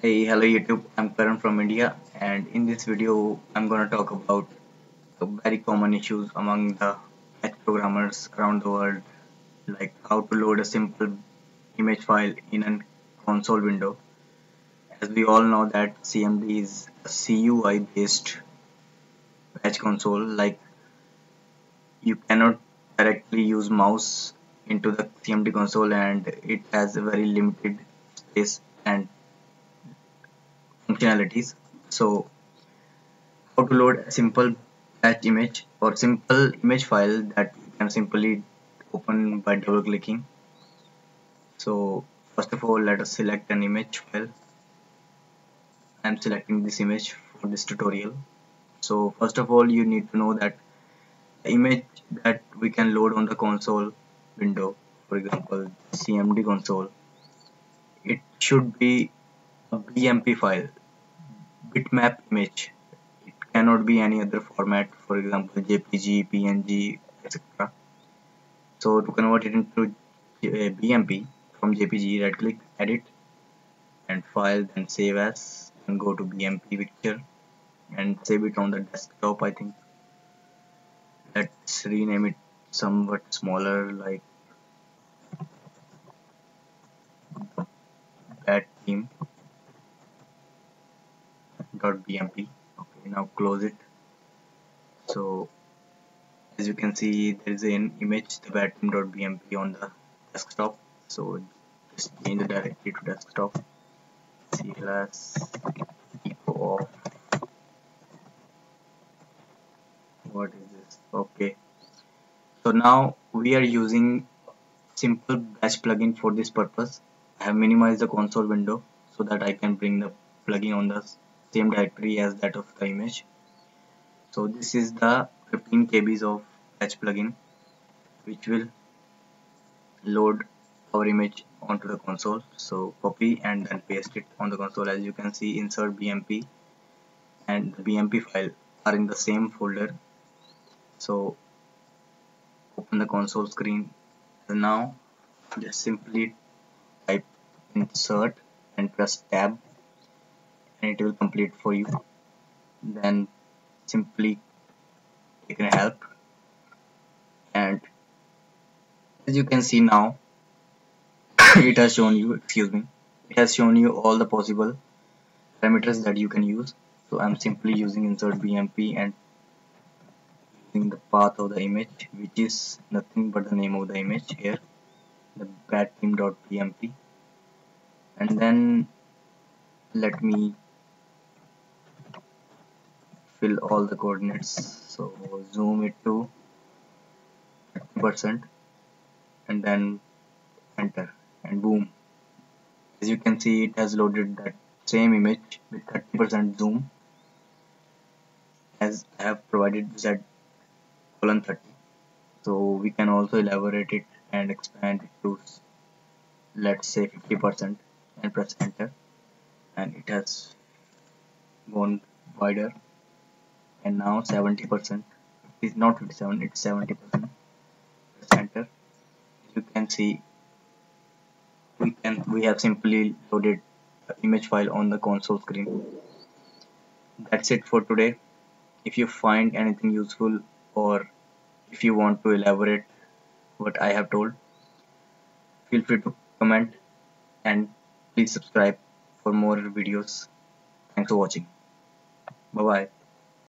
Hey, hello YouTube. I'm Karan from India, and in this video, I'm gonna talk about the very common issues among the batch programmers around the world, like how to load a simple image file in a console window. As we all know that CMD is a CUI based batch console, like you cannot directly use mouse into the CMD console, and it has a very limited space and functionalities. So how to load a simple batch image or simple image file that you can simply open by double clicking. So first of all let us select an image file. I'm selecting this image for this tutorial. So first of all you need to know that the image that we can load on the console window for example CMD console it should be a BMP file bitmap image. It cannot be any other format for example jpg png etc so to convert it into uh, bmp from jpg right click edit and file then save as and go to bmp picture and save it on the desktop i think. Let's rename it somewhat smaller like that theme bmp okay now close it. So as you can see there is an image the batim.bmp on the desktop. So just change the directory to desktop. Cls echo off. What is this? Okay. So now we are using simple batch plugin for this purpose. I have minimized the console window so that I can bring the plugin on the same directory as that of the image. So this is the 15 kbs of batch plugin which will load our image onto the console. So copy and then paste it on the console. As you can see insert bmp and the bmp file are in the same folder. So open the console screen. And now just simply type insert and press tab and it will complete for you. Then simply click on help. And as you can see now it has shown you excuse me it has shown you all the possible parameters that you can use. So I'm simply using insert BMP and using the path of the image which is nothing but the name of the image here the bad batim.bmp and then let me fill all the coordinates. So zoom it to 30% and then enter and boom. As you can see it has loaded that same image with 30% zoom as I have provided z colon 30 so we can also elaborate it and expand it to let's say 50% and press enter. And it has gone wider and now 70% it's not 57 it's 70% center you can see we can we have simply loaded the image file on the console screen. That's it for today. If you find anything useful or if you want to elaborate what I have told feel free to comment and please subscribe for more videos. Thanks for watching. Bye bye